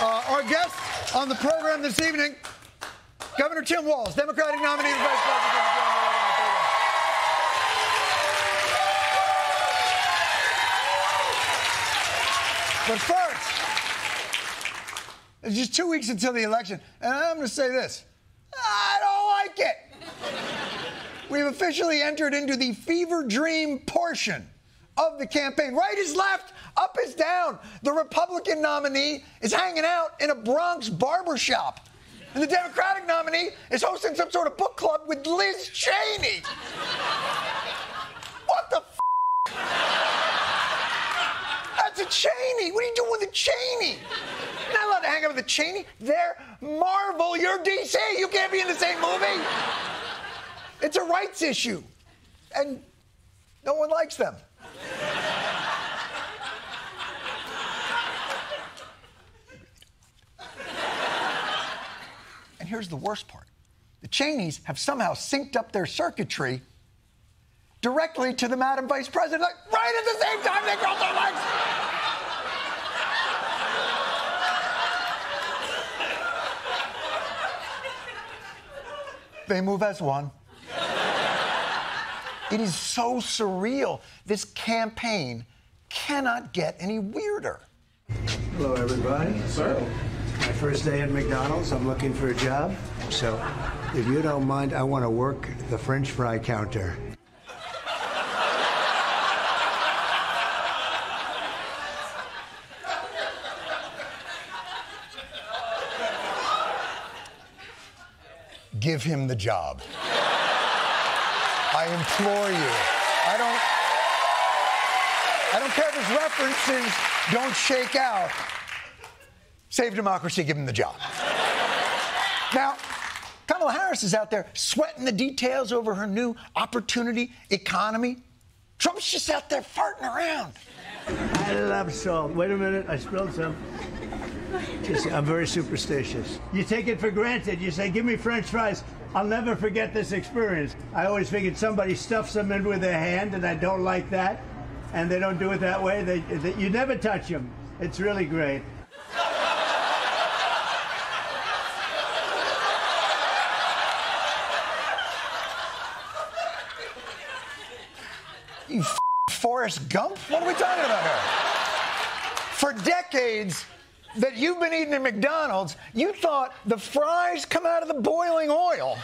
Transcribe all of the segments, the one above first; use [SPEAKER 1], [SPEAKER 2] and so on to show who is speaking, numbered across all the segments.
[SPEAKER 1] Uh, our guest on the program this evening, Governor Tim Walz, Democratic nominee for Vice President. But first, it's just two weeks until the election, and I'm going to say this I don't like it. We've officially entered into the fever dream portion of the campaign. Right is left, up is down. The Republican nominee is hanging out in a Bronx barbershop. And the Democratic nominee is hosting some sort of book club with Liz Cheney. What the f? That's a Cheney. What are you doing with a Cheney? You're not allowed to hang out with a Cheney. They're Marvel. You're DC. You can't be in the same movie. It's a rights issue. And no one likes them. And here's the worst part the Cheneys have somehow synced up their circuitry directly to the Madam Vice President, like right at the same time they cross their legs. They move as one. It is so surreal. This campaign cannot get any weirder.
[SPEAKER 2] Hello, everybody.
[SPEAKER 3] Sir.
[SPEAKER 2] My first day at McDonald's. I'm looking for a job. So, if you don't mind, I want to work the French fry counter.
[SPEAKER 1] Give him the job. I implore you. I don't. I don't care if his references don't shake out. Save democracy, give him the job. Now, Kamala Harris is out there sweating the details over her new opportunity economy. Trump's just out there farting around.
[SPEAKER 2] I love salt. Wait a minute, I spilled some. Just, I'm very superstitious. You take it for granted. You say, give me french fries. I'll never forget this experience. I always figured somebody stuffs them in with their hand, and I don't like that. And they don't do it that way. They, they, you never touch them. It's really great.
[SPEAKER 1] You f- Forrest Gump? What are we talking about here? For decades that you've been eating at McDonald's, you thought the fries come out of the boiling oil.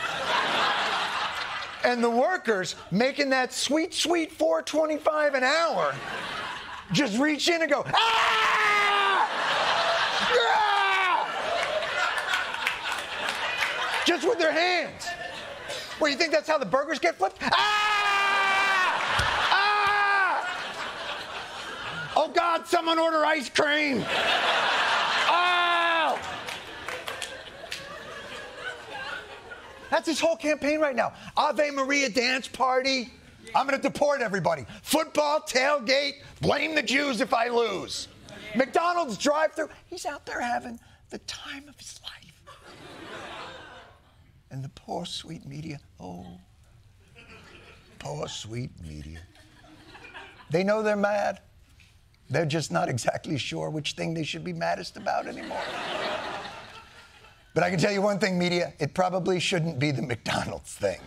[SPEAKER 1] and the workers making that sweet, sweet 425 an hour just reach in and go, ah! ah! Just with their hands. Well, you think that's how the burgers get flipped? Ah! Ah! Oh God, someone order ice cream. Oh! That's his whole campaign right now. Ave Maria dance party. I'm going to deport everybody. Football, tailgate, blame the Jews if I lose. McDonald's drive through. He's out there having the time of his life. And the poor, sweet media. Oh, poor, sweet media. They know they're mad. They're just not exactly sure which thing they should be maddest about anymore. But I can tell you one thing, media, it probably shouldn't be the McDonald's thing.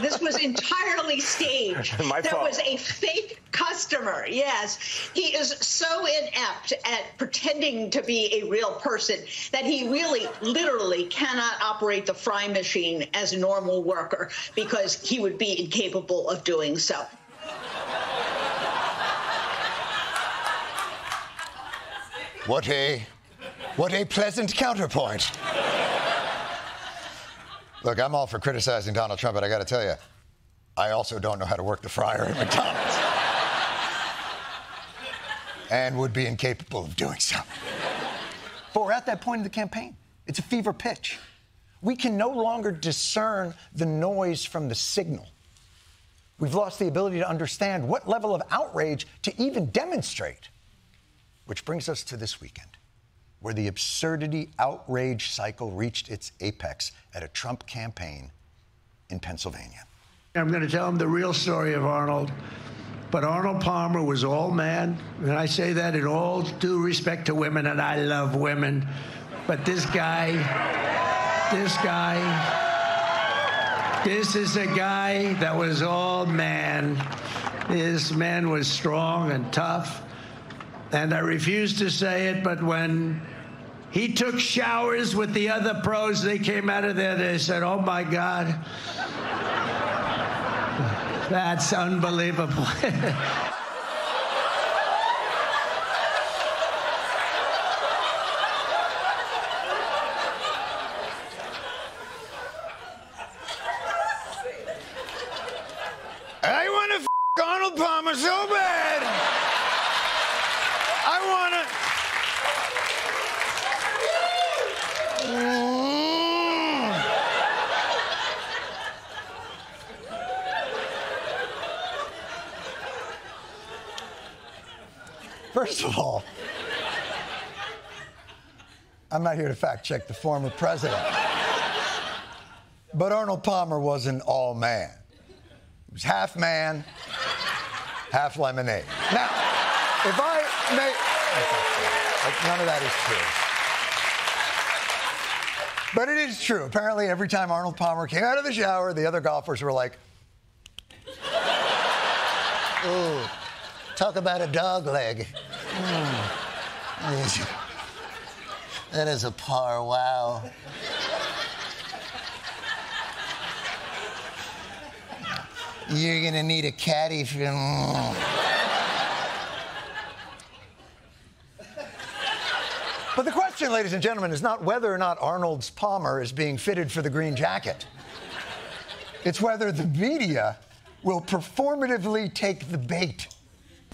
[SPEAKER 4] This was entirely staged.
[SPEAKER 3] My
[SPEAKER 4] there
[SPEAKER 3] fault.
[SPEAKER 4] was a fake customer. Yes. He is so inept at pretending to be a real person that he really literally cannot operate the fry machine as a normal worker because he would be incapable of doing so.
[SPEAKER 1] What a what a pleasant counterpoint. Look, I'm all for criticizing Donald Trump, but I got to tell you, I also don't know how to work the fryer at McDonald's. and would be incapable of doing so. But we're at that point in the campaign. It's a fever pitch. We can no longer discern the noise from the signal. We've lost the ability to understand what level of outrage to even demonstrate. Which brings us to this weekend, where the absurdity outrage cycle reached its apex at a Trump campaign in Pennsylvania.
[SPEAKER 2] I'm going to tell him the real story of Arnold. But Arnold Palmer was all man, and I say that in all due respect to women, and I love women. But this guy, this guy, this is a guy that was all man. This man was strong and tough. And I refuse to say it, but when he took showers with the other pros, they came out of there, they said, Oh my God. That's unbelievable.
[SPEAKER 1] I want to f- Arnold Palmer so bad. I want to. First of all, I'm not here to fact check the former president. But Arnold Palmer was an all man. He was half man, half lemonade. Now, if I may. None of that is true. But it is true. Apparently, every time Arnold Palmer came out of the shower, the other golfers were like, Ooh, talk about a dog leg. Mm. That is a par, wow. You're gonna need a caddy for. But the question, ladies and gentlemen, is not whether or not Arnold's Palmer is being fitted for the green jacket. It's whether the media will performatively take the bait.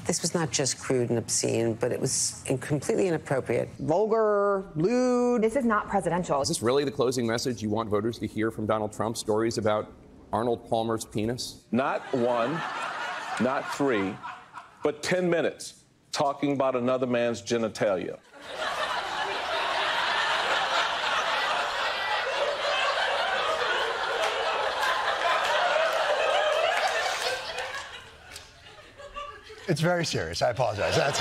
[SPEAKER 3] This was not just crude and obscene, but it was completely inappropriate. Vulgar, lewd.
[SPEAKER 5] This is not presidential.
[SPEAKER 6] Is this really the closing message you want voters to hear from Donald Trump? Stories about Arnold Palmer's penis?
[SPEAKER 7] Not one, not three, but 10 minutes talking about another man's genitalia.
[SPEAKER 1] It's very serious. I apologize. That's.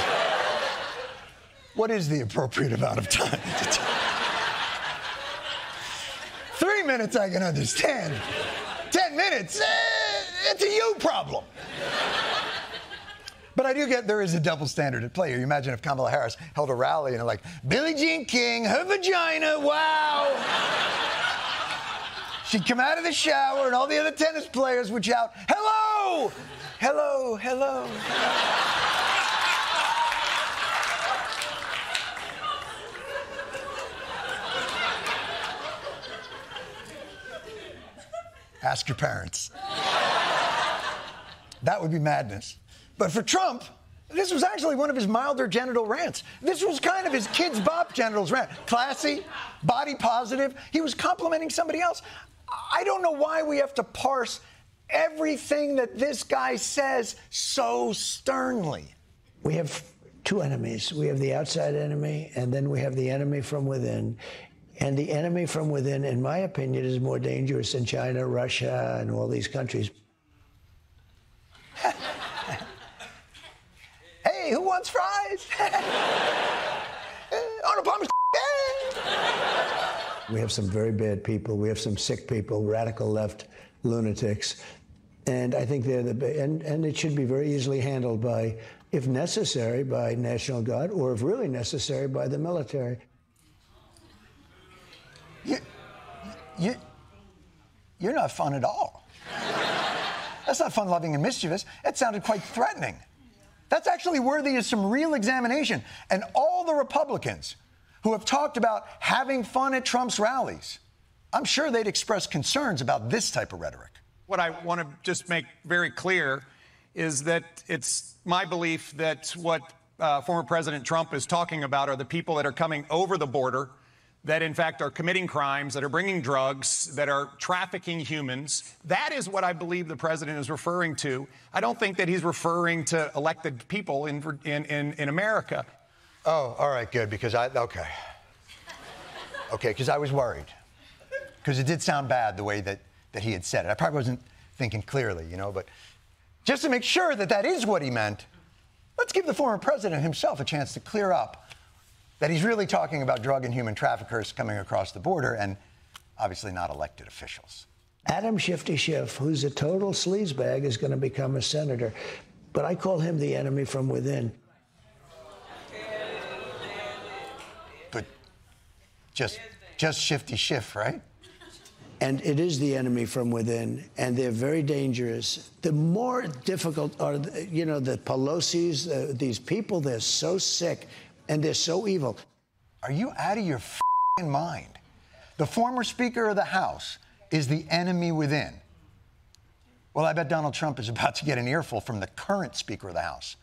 [SPEAKER 1] What is the appropriate amount of time? Three minutes I can understand. Ten minutes, eh, it's a you problem. But I do get there is a double standard at play. You imagine if Kamala Harris held a rally and like, Billie Jean King, her vagina, wow. She'd come out of the shower and all the other tennis players would shout, hello, hello, hello. Ask your parents. That would be madness. But for Trump, this was actually one of his milder genital rants. This was kind of his Kidz Bop genitals rant. Classy, body positive. He was complimenting somebody else. I don't know why we have to parse everything that this guy says so sternly.
[SPEAKER 2] We have two enemies. We have the outside enemy, and then we have the enemy from within. And the enemy from within, in my opinion, is more dangerous than China, Russia, and all these countries.
[SPEAKER 1] Hey, who wants fries? On Arnold Palmer's.
[SPEAKER 2] We have some very bad people. We have some sick people, radical left lunatics. And I think they're the, and, and it should be very easily handled by, if necessary, by National Guard, or if really necessary, by the military.
[SPEAKER 1] You, you, you're not fun at all. That's not fun loving and mischievous. That sounded quite threatening. That's actually worthy of some real examination. And all the Republicans who have talked about having fun at Trump's rallies, I'm sure they'd express concerns about this type of rhetoric.
[SPEAKER 8] What I want to just make very clear is that it's my belief that what uh, former President Trump is talking about are the people that are coming over the border, that in fact are committing crimes, that are bringing drugs, that are trafficking humans. That is what I believe the president is referring to. I don't think that he's referring to elected people in, in, in, in America.
[SPEAKER 1] Oh, all right, good, because I, okay. Okay, because I was worried. Because it did sound bad the way that, that he had said it. I probably wasn't thinking clearly, you know, but Just to make sure that that is what he meant, let's give the former president himself a chance to clear up that he's really talking about drug and human traffickers coming across the border and obviously not elected officials.
[SPEAKER 2] Adam Shifty Schiff, who's a total sleazebag, is going to become a senator. But I call him the enemy from within.
[SPEAKER 1] But just just shifty Schiff, right?
[SPEAKER 2] And it is the enemy from within, and they're very dangerous. The more difficult are, you know, the Pelosi's, uh, these people, they're so sick and they're so evil.
[SPEAKER 1] Are you out of your mind? The former Speaker of the House is the enemy within. Well, I bet Donald Trump is about to get an earful from the current Speaker of the House,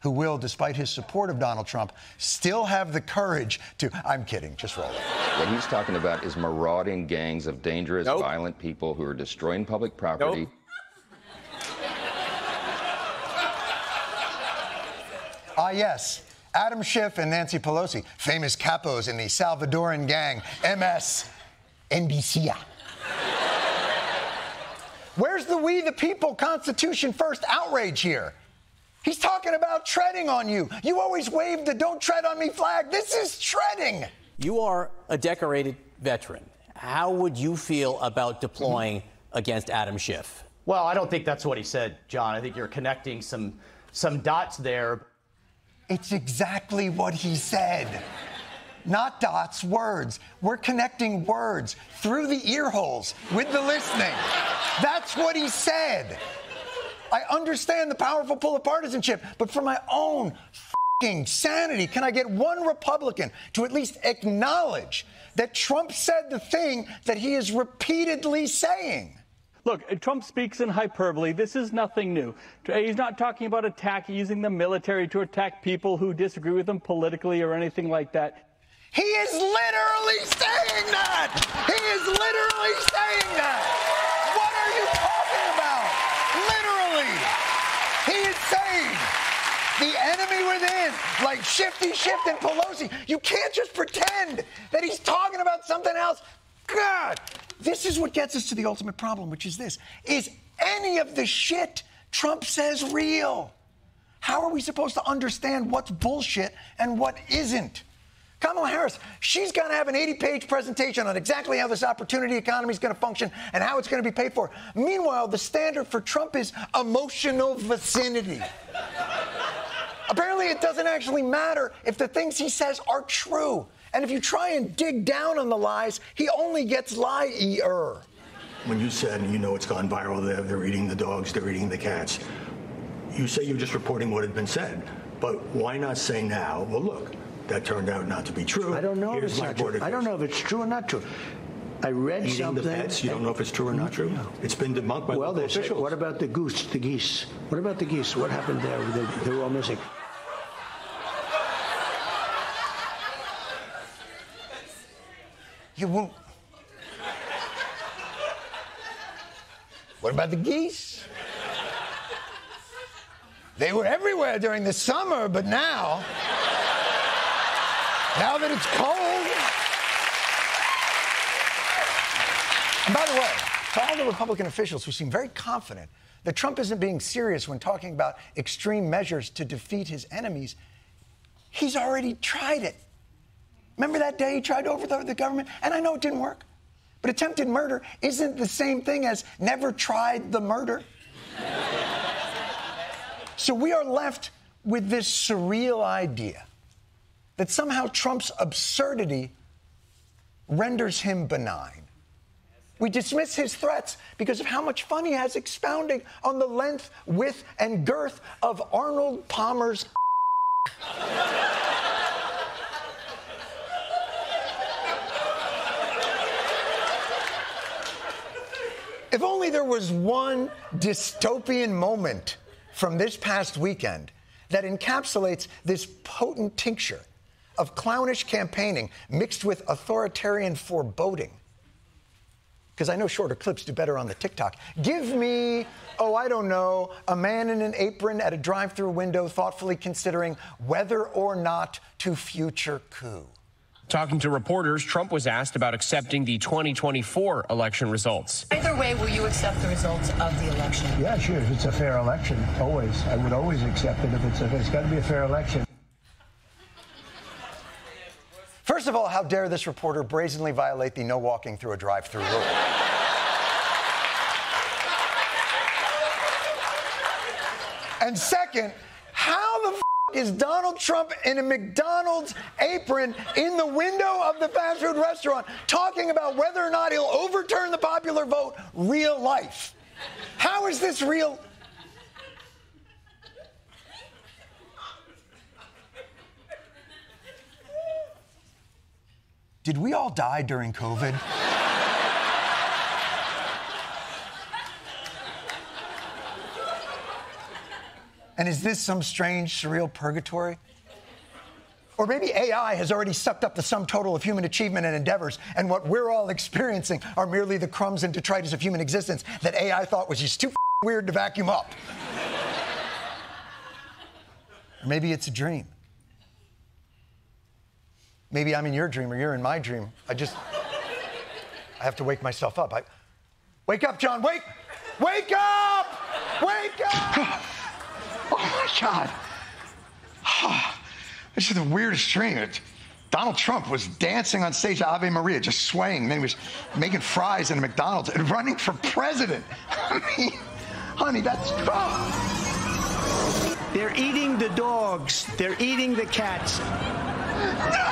[SPEAKER 1] who will, despite his support of Donald Trump, still have the courage to. I'm kidding, just roll it.
[SPEAKER 5] What he's talking about is marauding gangs of dangerous,
[SPEAKER 6] Nope.
[SPEAKER 5] violent people who are destroying public property.
[SPEAKER 6] Nope.
[SPEAKER 1] Ah, yes. Adam Schiff and Nancy Pelosi, famous capos in the Salvadoran gang, MS NBC. Where's the We the People Constitution First outrage here? He's talking about treading on you. You always wave the don't tread on me flag. This is treading.
[SPEAKER 9] You are a decorated veteran. How would you feel about deploying against Adam Schiff?
[SPEAKER 10] Well, I don't think that's what he said, Jon. I think you're connecting some some dots there.
[SPEAKER 1] It's exactly what he said. Not dots, words. We're connecting words through the ear holes with the listening. That's what he said. I understand the powerful pull of partisanship, but for my own fing sanity, can I get one Republican to at least acknowledge that Trump said the thing that he is repeatedly saying?
[SPEAKER 11] Look, uh, Trump speaks in hyperbole. This is nothing new. Uh, he's not talking about attack, using the military to attack people who disagree with him politically or anything like that.
[SPEAKER 1] He is literally saying that. He is literally saying that. What are you talking about? Literally. He is saying the enemy within, like Shifty Schiff and Pelosi. You can't just pretend that he's talking about something else. God, this is what gets us to the ultimate problem, which is this Is any of the shit Trump says real? How are we supposed to understand what's bullshit and what isn't? Kamala Harris, she's going to have an 80 page presentation on exactly how this opportunity economy is going to function and how it's going to be paid for. Meanwhile, the standard for Trump is emotional vicinity. Apparently, it doesn't actually matter if the things he says are true. And if you try and dig down on the lies, he only gets liar.
[SPEAKER 12] When you said, you know, it's gone viral, they're, they're eating the dogs, they're eating the cats, you say you're just reporting what had been said. But why not say now, well, look, that turned out not to be true.
[SPEAKER 2] I don't know
[SPEAKER 12] Here's
[SPEAKER 2] if it's not true.
[SPEAKER 12] board
[SPEAKER 2] I don't know if it's true or not true. I read
[SPEAKER 12] Eating
[SPEAKER 2] something.
[SPEAKER 12] the pets, you don't know if it's true or not true? It's been debunked by
[SPEAKER 2] well,
[SPEAKER 12] local
[SPEAKER 2] they say, what about the goose, the geese? What about the geese? What happened there? They, they were all missing.
[SPEAKER 1] You won't. What about the geese? They were everywhere during the summer, but now, now that it's cold. And by the way, to all the Republican officials who seem very confident that Trump isn't being serious when talking about extreme measures to defeat his enemies, he's already tried it. Remember that day he tried to overthrow the government? And I know it didn't work. But attempted murder isn't the same thing as never tried the murder. so we are left with this surreal idea that somehow Trump's absurdity renders him benign. We dismiss his threats because of how much fun he has expounding on the length, width, and girth of Arnold Palmer's. If only there was one dystopian moment from this past weekend that encapsulates this potent tincture of clownish campaigning mixed with authoritarian foreboding. Because I know shorter clips do better on the TikTok. Give me, oh, I don't know, a man in an apron at a drive through window thoughtfully considering whether or not to future coup.
[SPEAKER 13] Talking to reporters, Trump was asked about accepting the 2024 election results.
[SPEAKER 14] Either way, will you accept the results of the election?
[SPEAKER 2] Yeah, sure. If it's a fair election, always. I would always accept it if it's a, it's got to be a fair election.
[SPEAKER 1] First of all, how dare this reporter brazenly violate the no walking through a drive through rule? and second, how the f- is Donald Trump in a McDonald's apron in the window of the fast food restaurant talking about whether or not he'll overturn the popular vote real life? How is this real? Did we all die during COVID? And is this some strange, surreal purgatory? Or maybe AI has already sucked up the sum total of human achievement and endeavors, and what we're all experiencing are merely the crumbs and detritus of human existence that AI thought was just too weird to vacuum up. or maybe it's a dream. Maybe I'm in your dream or you're in my dream. I just, I have to wake myself up. I, wake up, Jon, wake, wake up, wake up. oh God. Ah, this is the weirdest dream. It, Donald Trump was dancing on stage Ave Maria, just swaying. Then he was making fries in a McDonald's and running for president. I mean, honey, that's. Oh.
[SPEAKER 2] They're eating the dogs. They're eating the cats.
[SPEAKER 1] No!